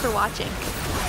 For watching.